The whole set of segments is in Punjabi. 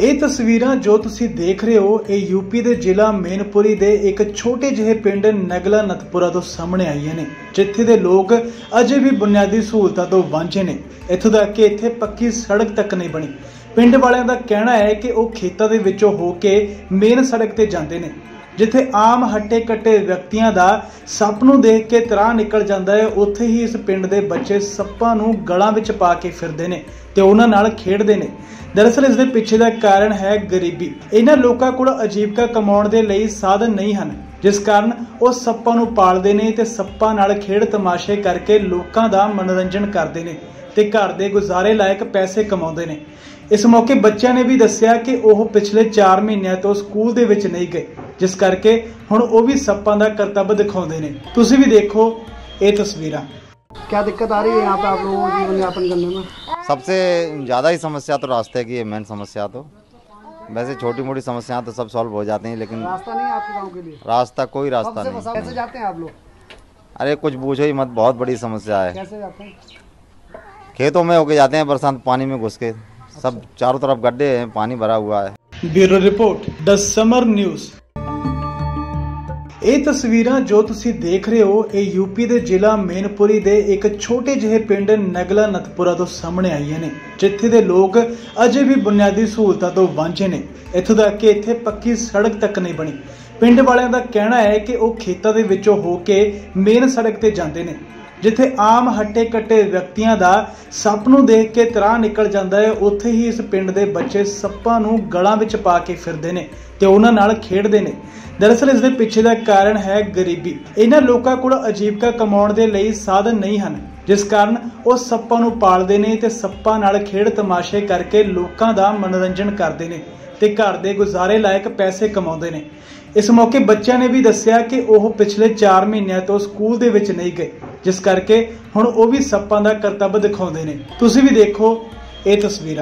ਇਹ ਤਸਵੀਰਾਂ ਜੋ ਤੁਸੀਂ ਦੇਖ ਰਹੇ ਹੋ, ਇਹ ਯੂਪੀ ਦੇ ਜ਼ਿਲ੍ਹਾ ਮੇਨਪੁਰੀ ਦੇ ਇੱਕ ਛੋਟੇ ਜਿਹੇ ਪਿੰਡ ਨਗਲਾ ਨਤਪੁਰਾ ਤੋਂ ਸਾਹਮਣੇ ਆਈਆਂ ਨੇ, ਜਿੱਥੇ ਦੇ ਲੋਕ ਅਜੇ ਵੀ ਬੁਨਿਆਦੀ ਸਹੂਲਤਾਂ ਤੋਂ ਵਾਂਝੇ ਨੇ। ਇੱਥੋਂ ਤੱਕ ਕਿ ਇੱਥੇ ਪੱਕੀ ਸੜਕ ਤੱਕ ਨਹੀਂ ਬਣੀ। ਪਿੰਡ ਵਾਲਿਆਂ ਦਾ ਕਹਿਣਾ ਹੈ ਕਿ ਉਹ ਖੇਤਾਂ ਦੇ ਵਿੱਚੋਂ ਹੋ ਕੇ ਮੇਨ ਸੜਕ ਤੇ ਜਾਂਦੇ ਨੇ। ਜਿੱਥੇ ਆਮ ਹੱਟੇ ਕੱਟੇ ਵਿਅਕਤੀਆਂ ਦਾ ਸੱਪ ਨੂੰ ਦੇਖ ਕੇ ਤਰਾਹ ਨਿਕਲ ਜਾਂਦਾ ਹੈ, ਉੱਥੇ ਹੀ ਇਸ ਪਿੰਡ ਦੇ ਬੱਚੇ ਸੱਪਾਂ ਨੂੰ ਗਲਾਂ ਵਿੱਚ ਪਾ ਕੇ ਫਿਰਦੇ ਨੇ ਤੇ ਉਹਨਾਂ ਨਾਲ ਖੇਡਦੇ ਨੇ। ਦਰਅਸਲ ਇਸ ਦੇ ਪਿੱਛੇ ਦਾ ਕਾਰਨ ਹੈ ਗਰੀਬੀ। ਇਹਨਾਂ ਲੋਕਾਂ ਕੋਲ ਅਜੀਵਕਾ ਕਮਾਉਣ ਦੇ ਲਈ ਸਾਧਨ ਨਹੀਂ ਹਨ, ਜਿਸ ਕਾਰਨ ਉਹ ਸੱਪਾਂ ਨੂੰ ਪਾਲਦੇ ਨੇ ਤੇ ਸੱਪਾਂ ਨਾਲ ਖੇਡ ਤਮਾਸ਼ੇ ਕਰਕੇ ਲੋਕਾਂ ਦਾ ਮਨੋਰੰਜਨ ਕਰਦੇ ਨੇ ਤੇ ਘਰ ਦੇ ਗੁਜ਼ਾਰੇ ਲਾਇਕ ਪੈਸੇ ਕਮਾਉਂਦੇ ਨੇ। ਇਸ ਮੌਕੇ ਬੱਚਿਆਂ ਨੇ ਵੀ ਦੱਸਿਆ ਕਿ ਉਹ ਪਿਛਲੇ 4 ਮਹੀਨਿਆਂ ਤੋਂ ਸਕੂਲ ਦੇ ਵਿੱਚ ਨਹੀਂ ਗਏ। ਜਿਸ ਕਰਕੇ ਹੁਣ ਉਹ ਵੀ ਸੱਪਾਂ ਦਾ ਕਰਤੱਵ ਦਿਖਾਉਂਦੇ ਨੇ ਤੁਸੀਂ ਵੀ ਦੇਖੋ ਇਹ ਤਸਵੀਰਾਂ क्या दिक्कत आ रही है यहाँ पे आप लोगों को जीवन यापन करने में सबसे ज़्यादा ही समस्या तो रास्ते की है मेन समस्या तो वैसे छोटी मोटी समस्याएं तो सब सॉल्व हो जाती हैं लेकिन रास्ता नहीं है आपके गांव के लिए रास्ता कोई रास्ता कब से नहीं फंसा कैसे जाते हैं आप लोग अरे कुछ पूछो ही मत बहुत बड़ी समस्या है कैसे जाते हैं खेतों में होके जाते हैं बरसात पानी में घुस के सब चारों तरफ गड्ढे हैं पानी भरा हुआ है bureau report the summer news ਇਹ ਤਸਵੀਰਾਂ ਜੋ ਤੁਸੀਂ ਦੇਖ ਰਹੇ ਹੋ, ਇਹ ਯੂਪੀ ਦੇ ਜ਼ਿਲ੍ਹਾ ਮੇਨਪੁਰੀ ਦੇ ਇੱਕ ਛੋਟੇ ਜਿਹੇ ਪਿੰਡ ਨਗਲਾ ਨਤਪੁਰਾ ਤੋਂ ਸਾਹਮਣੇ ਆਈਆਂ ਨੇ, ਜਿੱਥੇ ਦੇ ਲੋਕ ਅਜੇ ਵੀ ਬੁਨਿਆਦੀ ਸਹੂਲਤਾਂ ਤੋਂ ਵਾਂਝੇ ਨੇ। ਇੱਥੋਂ ਤੱਕ ਕਿ ਇੱਥੇ ਪੱਕੀ ਸੜਕ ਤੱਕ ਨਹੀਂ ਬਣੀ। ਪਿੰਡ ਵਾਲਿਆਂ ਦਾ ਕਹਿਣਾ ਹੈ ਕਿ ਉਹ ਖੇਤਾਂ ਦੇ ਵਿੱਚੋਂ ਹੋ ਕੇ ਮੇਨ ਸੜਕ ਤੇ ਜਾਂਦੇ ਨੇ। ਜਿੱਥੇ ਆਮ ਹੱਟੇ ਕੱਟੇ ਵਿਅਕਤੀਆਂ ਦਾ ਸੱਪ ਨੂੰ ਦੇਖ ਕੇ ਤਰਾਹ ਨਿਕਲ ਜਾਂਦਾ ਹੈ, ਉੱਥੇ ਹੀ ਇਸ ਪਿੰਡ ਦੇ ਬੱਚੇ ਸੱਪਾਂ ਨੂੰ ਗਲਾਂ ਵਿੱਚ ਪਾ ਕੇ ਫਿਰਦੇ ਨੇ ਤੇ ਉਹਨਾਂ ਨਾਲ ਖੇਡਦੇ ਨੇ। ਦਰਅਸਲ ਇਸ ਦੇ ਪਿੱਛੇ ਦਾ ਕਾਰਨ ਹੈ ਗਰੀਬੀ। ਇਹਨਾਂ ਲੋਕਾਂ ਕੋਲ ਅਜੀਬਕਾ ਕਮਾਉਣ ਦੇ ਲਈ ਸਾਧਨ ਨਹੀਂ ਹਨ, ਜਿਸ ਕਾਰਨ ਉਹ ਸੱਪਾਂ ਨੂੰ ਪਾਲਦੇ ਨੇ ਤੇ ਸੱਪਾਂ ਨਾਲ ਖੇਡ ਤਮਾਸ਼ੇ ਕਰਕੇ ਲੋਕਾਂ ਦਾ ਮਨੋਰੰਜਨ ਕਰਦੇ ਨੇ ਤੇ ਘਰ ਦੇ ਗੁਜ਼ਾਰੇ ਲਾਇਕ ਪੈਸੇ ਕਮਾਉਂਦੇ ਨੇ। ਇਸ ਮੌਕੇ ਬੱਚਿਆਂ ਨੇ ਵੀ ਦੱਸਿਆ ਕਿ ਉਹ ਪਿਛਲੇ 4 ਮਹੀਨਿਆਂ ਤੋਂ ਸਕੂਲ ਦੇ ਵਿੱਚ ਨਹੀਂ ਗਏ। जिस करके हम भी सप्पा का करतब दिखाते हैं तुम भी देखो ये तस्वीर।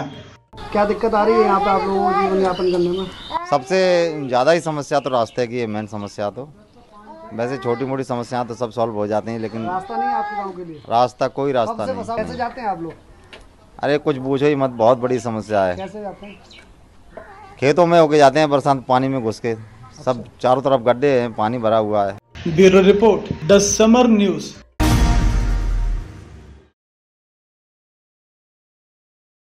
क्या दिक्कत आ रही है यहाँ पे आप लोगों को जीवन यापन करने में? सबसे ज़्यादा ही समस्या तो रास्ते की है मेन समस्या तो। वैसे छोटी मोटी समस्याएँ तो सब सॉल्व हो जाती हैं लेकिन रास्ता नहीं आपके गाँव के लिए? रास्ता कोई रास्ता नहीं। कैसे जाते हैं आप लोग? अरे कुछ पूछो ही मत बहुत बड़ी समस्या है। कैसे जाते हैं? खेतों में होके जाते हैं बरसात पानी में घुस के। सब अच्छा। चारों तरफ़ गड्ढे हैं पानी भरा हुआ है। Bureau report the Samar news.